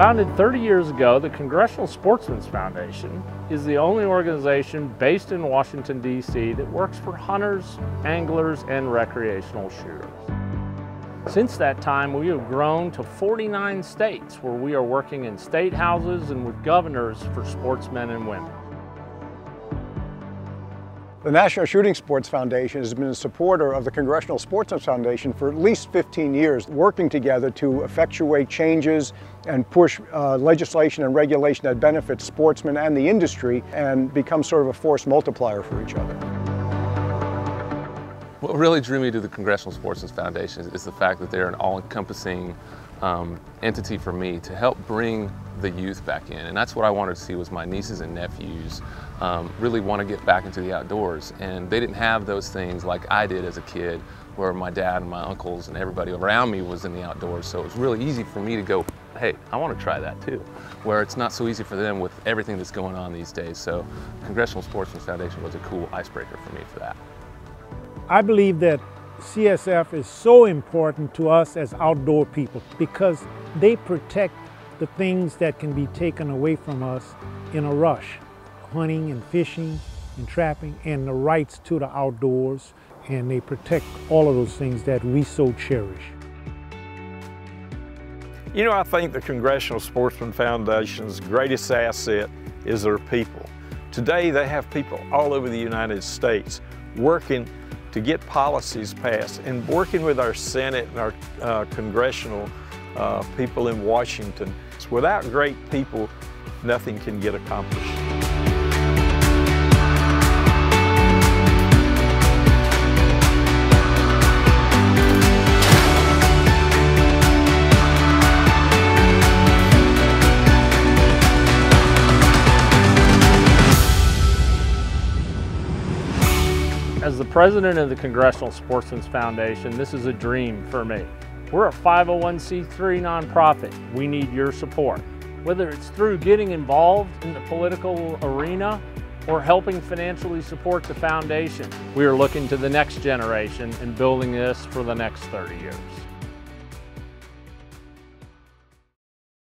Founded 30 years ago, the Congressional Sportsmen's Foundation is the only organization based in Washington, D.C. that works for hunters, anglers, and recreational shooters. Since that time, we have grown to 49 states where we are working in state houses and with governors for sportsmen and women. The National Shooting Sports Foundation has been a supporter of the Congressional Sportsmen's Foundation for at least 15 years, working together to effectuate changes and push uh, legislation and regulation that benefits sportsmen and the industry and become sort of a force multiplier for each other. What really drew me to the Congressional Sportsmen's Foundation is the fact that they're an all-encompassing um, entity for me to help bring the youth back in. And that's what I wanted to see was my nieces and nephews um, really want to get back into the outdoors. And they didn't have those things like I did as a kid where my dad and my uncles and everybody around me was in the outdoors. So it was really easy for me to go, hey, I want to try that too. Where it's not so easy for them with everything that's going on these days. So Congressional Sportsmen's Foundation was a cool icebreaker for me for that. I believe that CSF is so important to us as outdoor people because they protect the things that can be taken away from us in a rush. Hunting and fishing and trapping and the rights to the outdoors and they protect all of those things that we so cherish. You know, I think the Congressional Sportsman Foundation's greatest asset is their people. Today they have people all over the United States working to get policies passed and working with our Senate and our uh, congressional uh, people in Washington. Without great people, nothing can get accomplished. The president of the Congressional Sportsmen's Foundation, this is a dream for me. We're a 501c3 nonprofit. We need your support. Whether it's through getting involved in the political arena or helping financially support the foundation, we are looking to the next generation and building this for the next 30 years.